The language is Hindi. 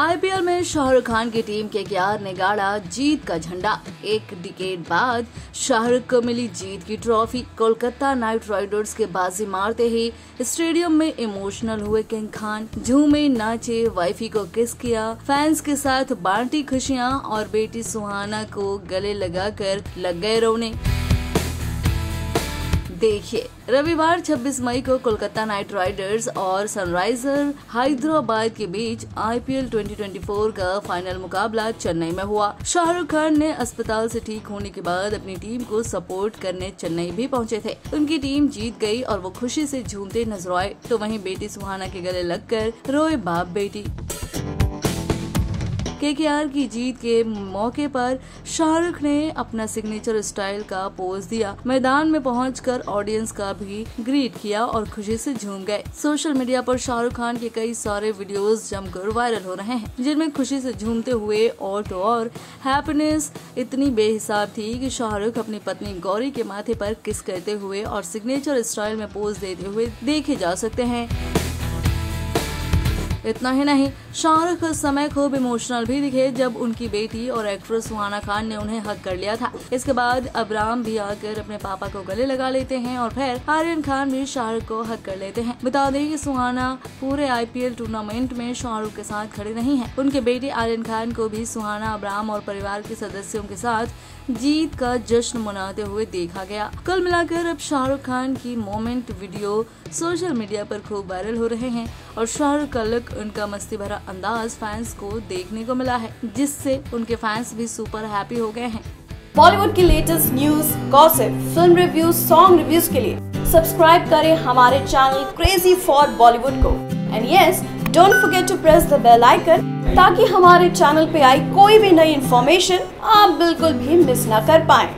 आईपीएल में शाहरुख खान की टीम के ग्यार ने गाड़ा जीत का झंडा। एक डिकेट बाद शाहरुख को मिली जीत की ट्रॉफी। कोलकाता नाइट राइडर्स के बाजी मारते ही स्टेडियम में इमोशनल हुए किंग खान। झूमे, नाचे, वाइफी को किस किया, फैंस के साथ बांटी खुशियाँ और बेटी सुहाना को गले लगाकर लग गए रोने। देखिए, रविवार 26 मई को कोलकाता नाइट राइडर्स और सनराइजर हैदराबाद के बीच आईपीएल 2024 का फाइनल मुकाबला चेन्नई में हुआ। शाहरुख खान ने अस्पताल से ठीक होने के बाद अपनी टीम को सपोर्ट करने चेन्नई भी पहुँचे थे। उनकी टीम जीत गई और वो खुशी से झूमते नज़र आए। तो वहीं बेटी सुहाना के गले लगकर रोए बाप बेटी। केकेआर की जीत के मौके पर शाहरुख ने अपना सिग्नेचर स्टाइल का पोज दिया। मैदान में पहुंचकर ऑडियंस का भी ग्रीट किया और खुशी से झूम गए। सोशल मीडिया पर शाहरुख खान के कई सारे वीडियोस जमकर वायरल हो रहे हैं, जिनमें खुशी से झूमते हुए और तो और हैप्पीनेस इतनी बेहिसाब थी कि शाहरुख अपनी पत्नी गौरी के माथे पर किस करते हुए और सिग्नेचर स्टाइल में पोज देते हुए देखे जा सकते हैं। इतना ही नहीं, शाहरुख उस समय खूब इमोशनल भी दिखे जब उनकी बेटी और एक्ट्रेस सुहाना खान ने उन्हें हक कर लिया था। इसके बाद अबराम भी आकर अपने पापा को गले लगा लेते हैं और फिर आर्यन खान भी शाहरुख को हक कर लेते हैं। बता दें कि सुहाना पूरे आईपीएल टूर्नामेंट में शाहरुख के साथ खड़े नहीं है। उनके बेटे आर्यन खान को भी सुहाना, अबराम और परिवार के सदस्यों के साथ जीत का जश्न मनाते हुए देखा गया। कुल मिलाकर अब शाहरुख खान की मोमेंट वीडियो सोशल मीडिया पर खूब वायरल हो रहे हैं। और शाहरुख का लुक उनका मस्ती भरा अंदाज फैंस को देखने को मिला है, जिससे उनके फैंस भी सुपर हैप्पी हो गए हैं। बॉलीवुड की latest news gossip film reviews song reviews के लिए सब्सक्राइब करें हमारे चैनल क्रेजी फॉर बॉलीवुड को। And yes don't forget to press the bell icon ताकि हमारे चैनल पे आई कोई भी नई इन्फॉर्मेशन आप बिल्कुल भी मिस ना कर पाएँ।